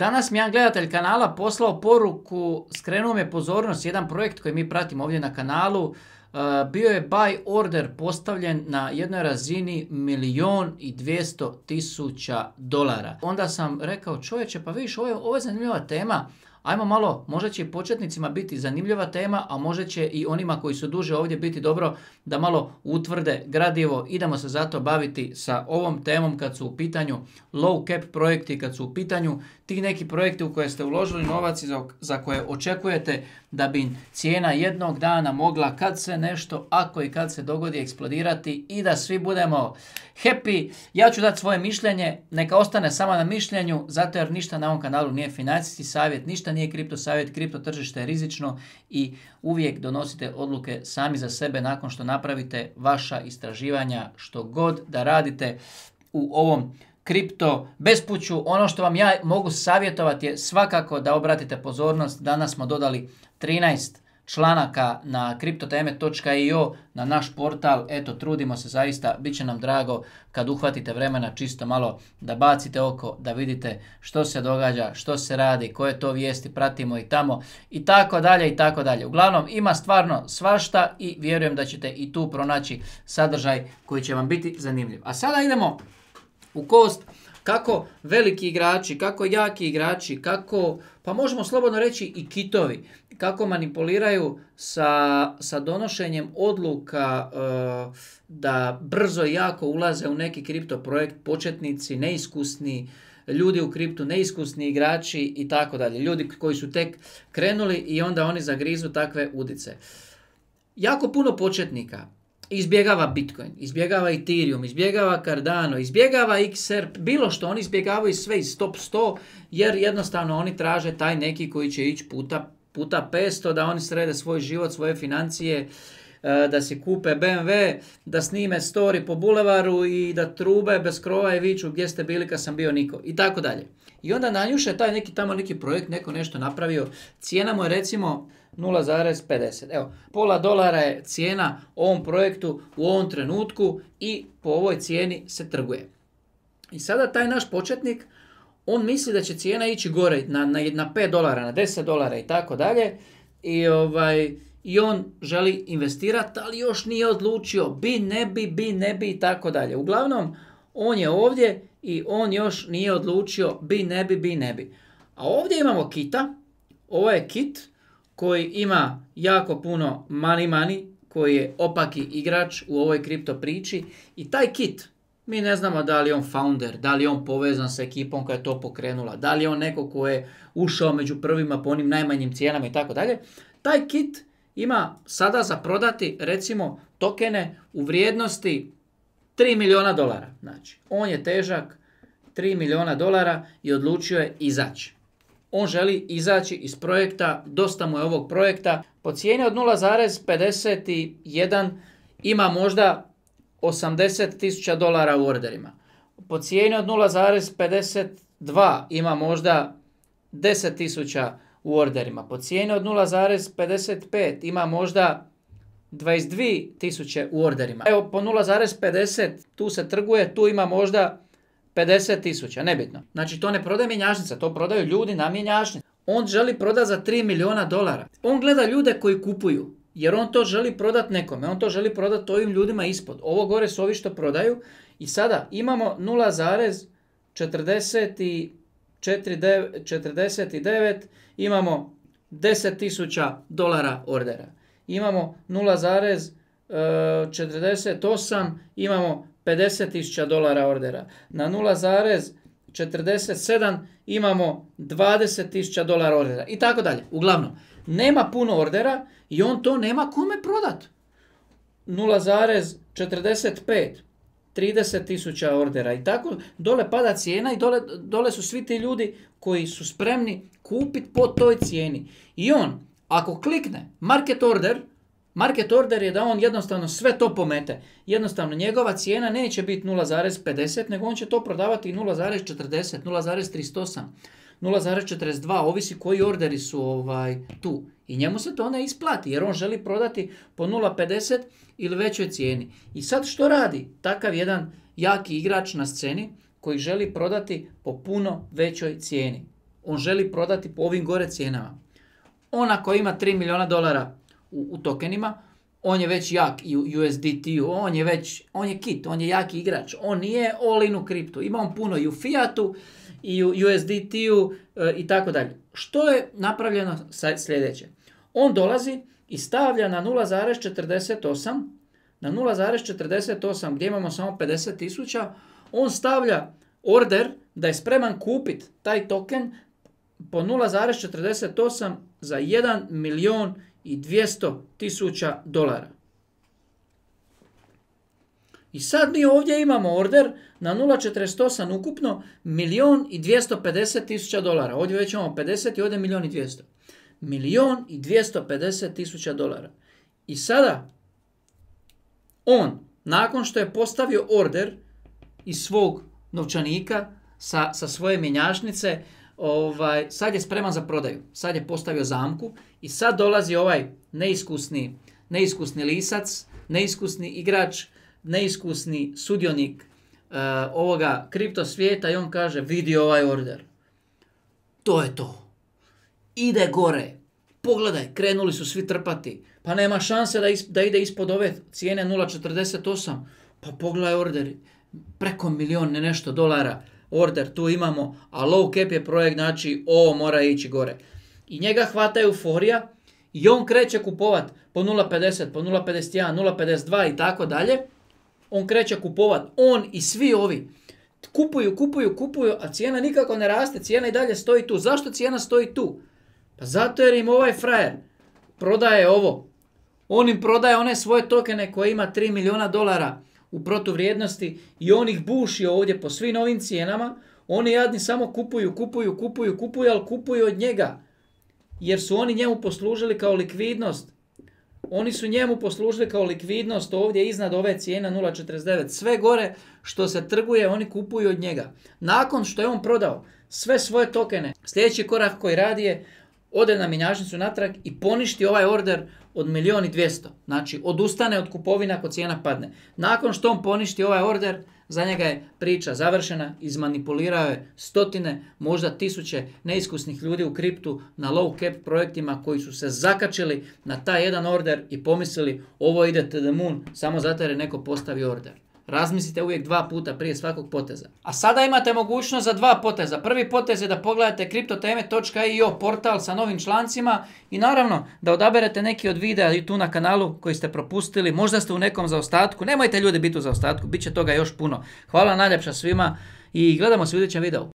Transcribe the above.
Danas mi jedan gledatelj kanala poslao poruku, skrenuo me pozornost, jedan projekt koji mi pratimo ovdje na kanalu, e, bio je buy order postavljen na jednoj razini milion i dvijesto tisuća dolara. Onda sam rekao čovječe pa vidiš ovo je, ovo je zanimljiva tema, Ajmo malo, možda će i početnicima biti zanimljiva tema, a možda će i onima koji su duže ovdje biti dobro da malo utvrde gradivo. Idemo se zato baviti sa ovom temom kad su u pitanju low cap projekti, kad su u pitanju ti neki projekti u koje ste uložili novac i za koje očekujete da bi cijena jednog dana mogla kad se nešto, ako i kad se dogodi, eksplodirati i da svi budemo happy. Ja ću dati svoje mišljenje, neka ostane samo na mišljenju, zato jer ništa na ovom kanalu nije financijski savjet, ništa nije kripto savjet, kripto tržište je rizično i uvijek donosite odluke sami za sebe nakon što napravite vaša istraživanja, što god da radite u ovom kripto bespuću. Ono što vam ja mogu savjetovati je svakako da obratite pozornost. Danas smo dodali 13 članaka na kriptoteme.io na naš portal. Eto, trudimo se zaista, bit će nam drago kad uhvatite vremena čisto malo da bacite oko, da vidite što se događa, što se radi, koje to vijesti pratimo i tamo i tako dalje i tako dalje. Uglavnom ima stvarno svašta i vjerujem da ćete i tu pronaći sadržaj koji će vam biti zanimljiv. A sada idemo u kost kako veliki igrači, kako jaki igrači, kako, pa možemo slobodno reći i kitovi, kako manipuliraju sa, sa donošenjem odluka e, da brzo i jako ulaze u neki kripto projekt, početnici, neiskusni, ljudi u kriptu, neiskusni igrači i tako dalje. Ljudi koji su tek krenuli i onda oni zagrizu takve udice. Jako puno početnika izbjegava Bitcoin, izbjegava Ethereum, izbjegava Cardano, izbjegava XRP, bilo što, oni izbjegavaju sve iz top 100 jer jednostavno oni traže taj neki koji će ići puta, puta 500 da oni srede svoj život, svoje financije, da si kupe BMW, da snime story po bulevaru i da trube bez krova i viču gdje ste bili kad sam bio niko i tako dalje. I onda nanjuše taj neki tamo neki projekt, neko nešto napravio, cijena mu je recimo 0,50. Evo, pola dolara je cijena ovom projektu u ovom trenutku i po ovoj cijeni se trguje. I sada taj naš početnik, on misli da će cijena ići gore na, na, na 5 dolara, na 10 dolara i tako dalje. I, ovaj, I on želi investirati, ali još nije odlučio bi, ne bi, bi, ne bi i tako dalje. Uglavnom, on je ovdje i on još nije odlučio bi, ne bi, bi, ne bi. A ovdje imamo kita, ovo je kit koji ima jako puno money money, koji je opaki igrač u ovoj kripto priči i taj kit, mi ne znamo da li je on founder, da li je on povezan sa ekipom koja je to pokrenula, da li je on neko ko je ušao među prvima po onim najmanjim cijenama i tako dalje. Taj kit ima sada za prodati recimo tokene u vrijednosti 3 miliona dolara. Znači, on je težak 3 miliona dolara i odlučio je izaći on želi izaći iz projekta, dosta mu je ovog projekta. Po cijeni od 0,51 ima možda 80 tisuća dolara u orderima. Po cijeni od 0,52 ima možda 10 tisuća u orderima. Po cijeni od 0,55 ima možda 22 tisuće u orderima. Evo po 0,50 tu se trguje, tu ima možda 50 tisuća, nebitno. Znači to ne prodaje mjenjačnica, to prodaju ljudi na mjenjačnici. On želi prodati za 3 miliona dolara. On gleda ljude koji kupuju, jer on to želi prodati nekome, on to želi prodati ovim ljudima ispod. Ovo gore su ovi što prodaju i sada imamo 0,49, imamo 10 tisuća dolara ordera. Imamo 0,48, imamo 50.000 dolara ordera. Na 0,47 imamo 20.000 dolara ordera i tako dalje. Uglavnom, nema puno ordera i on to nema kome prodat. 0,45 30.000 ordera i tako dole pada cijena i dole, dole su svi ti ljudi koji su spremni kupiti po toj cijeni. I on, ako klikne market order, Market order je da on jednostavno sve to pomete. Jednostavno njegova cijena neće biti 0,50 nego on će to prodavati 0,40, 0,38, 0,42, ovisi koji orderi su ovaj tu. I njemu se to ne isplati jer on želi prodati po 0,50 ili većoj cijeni. I sad što radi takav jedan jaki igrač na sceni koji želi prodati po puno većoj cijeni? On želi prodati po ovim gore cijenama. On ako ima 3 milijuna dolara u, u tokenima, on je već jak i u USDT-u, on je već, on je kit, on je jaki igrač, on nije all in u kriptu, ima on puno i u fiatu i u USDT-u e, i tako dalje. Što je napravljeno sljedeće? On dolazi i stavlja na 0,48, na 0,48 gdje imamo samo 50 tisuća, on stavlja order da je spreman kupiti taj token po 0,48 za 1 milion i 200 tisuća dolara. I sad mi ovdje imamo order na 0,48 ukupno milion i 250 tisuća dolara. Ovdje već imamo 50 i ovdje milion i 200. Milion i 250 tisuća dolara. I sada on, nakon što je postavio order iz svog novčanika sa, sa svoje mjenjačnice, ovaj, sad je spreman za prodaju. Sad je postavio zamku i sad dolazi ovaj neiskusni, neiskusni lisac, neiskusni igrač, neiskusni sudionik uh, ovoga kripto svijeta i on kaže vidi ovaj order. To je to. Ide gore. Pogledaj, krenuli su svi trpati. Pa nema šanse da, da ide ispod ove cijene 0,48. Pa pogledaj order. Preko milion nešto dolara order tu imamo, a low cap je projekt, znači ovo mora ići gore. I njega hvata euforija i on kreće kupovat po 0.50, po 0.51, 0.52 i tako dalje. On kreće kupovat, on i svi ovi. Kupuju, kupuju, kupuju, a cijena nikako ne raste, cijena i dalje stoji tu. Zašto cijena stoji tu? Pa zato jer im ovaj frajer prodaje ovo. On im prodaje one svoje tokene koje ima 3 milijuna dolara u protuvrijednosti i on ih buši ovdje po svim novim cijenama, oni jadni samo kupuju, kupuju, kupuju, kupuju, ali kupuju od njega. Jer su oni njemu poslužili kao likvidnost. Oni su njemu poslužili kao likvidnost ovdje iznad ove cijene 0.49. Sve gore što se trguje, oni kupuju od njega. Nakon što je on prodao sve svoje tokene, sljedeći korak koji radi je ode na minjačnicu natrag i poništi ovaj order od milijun i dvijesto. Znači, odustane od kupovina ako cijena padne. Nakon što on poništi ovaj order, za njega je priča završena, izmanipulirao je stotine, možda tisuće neiskusnih ljudi u kriptu na low cap projektima koji su se zakačili na taj jedan order i pomislili ovo ide to the moon samo zato jer je neko postavi order. Razmislite uvijek dva puta prije svakog poteza. A sada imate mogućnost za dva poteza. Prvi potez je da pogledate kriptoteme.io portal sa novim člancima i naravno da odaberete neki od videa i tu na kanalu koji ste propustili. Možda ste u nekom zaostatku. Nemojte ljudi biti u zaostatku, bit će toga još puno. Hvala najljepša svima i gledamo se u idućem videu.